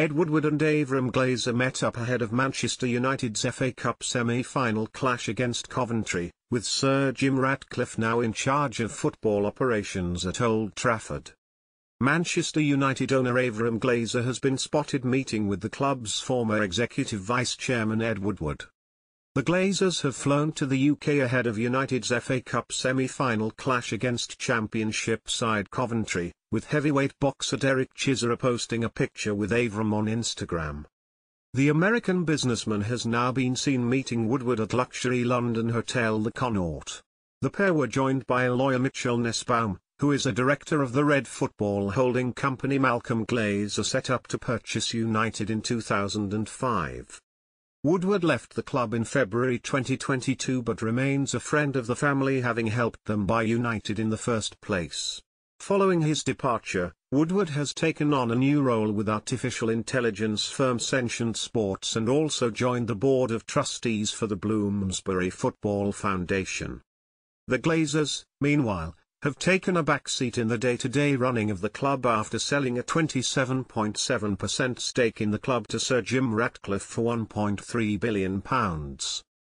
Ed Woodward and Avram Glazer met up ahead of Manchester United's FA Cup semi-final clash against Coventry, with Sir Jim Ratcliffe now in charge of football operations at Old Trafford. Manchester United owner Avram Glazer has been spotted meeting with the club's former executive vice chairman Ed Woodward. The Glazers have flown to the UK ahead of United's FA Cup semi-final clash against Championship side Coventry, with heavyweight boxer Derek Chisora posting a picture with Avram on Instagram. The American businessman has now been seen meeting Woodward at luxury London hotel The Connaught. The pair were joined by lawyer Mitchell Nussbaum, who is a director of the Red Football holding company Malcolm Glazer set up to purchase United in 2005. Woodward left the club in February 2022 but remains a friend of the family having helped them buy United in the first place. Following his departure, Woodward has taken on a new role with artificial intelligence firm Sentient Sports and also joined the board of trustees for the Bloomsbury Football Foundation. The Glazers, meanwhile, have taken a backseat in the day-to-day running of the club after selling a 27.7% stake in the club to Sir Jim Ratcliffe for £1.3 billion.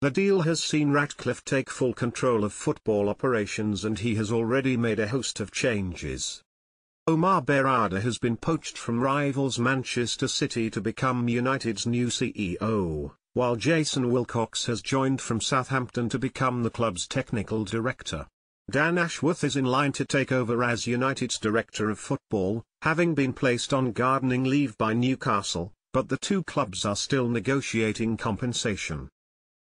The deal has seen Ratcliffe take full control of football operations and he has already made a host of changes. Omar Berrada has been poached from rivals Manchester City to become United's new CEO, while Jason Wilcox has joined from Southampton to become the club's technical director. Dan Ashworth is in line to take over as United's Director of Football, having been placed on gardening leave by Newcastle, but the two clubs are still negotiating compensation.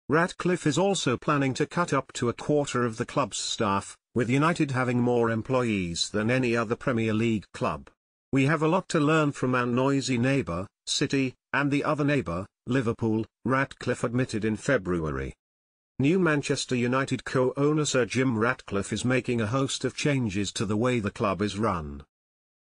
Ratcliffe is also planning to cut up to a quarter of the club's staff, with United having more employees than any other Premier League club. We have a lot to learn from our noisy neighbour, City, and the other neighbour, Liverpool, Ratcliffe admitted in February. New Manchester United co-owner Sir Jim Ratcliffe is making a host of changes to the way the club is run.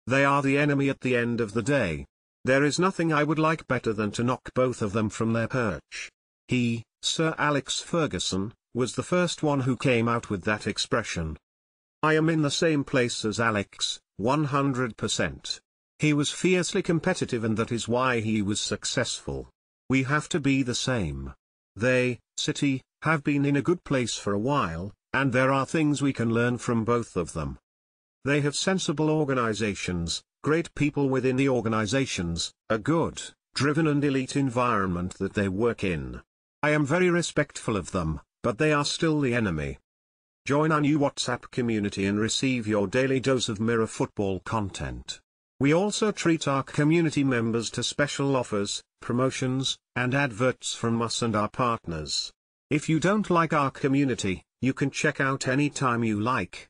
They are the enemy at the end of the day. There is nothing I would like better than to knock both of them from their perch. He, Sir Alex Ferguson, was the first one who came out with that expression. I am in the same place as Alex, 100%. He was fiercely competitive and that is why he was successful. We have to be the same. They, City, have been in a good place for a while, and there are things we can learn from both of them. They have sensible organizations, great people within the organizations, a good, driven and elite environment that they work in. I am very respectful of them, but they are still the enemy. Join our new WhatsApp community and receive your daily dose of Mirror Football content. We also treat our community members to special offers, promotions, and adverts from us and our partners. If you don't like our community, you can check out any time you like.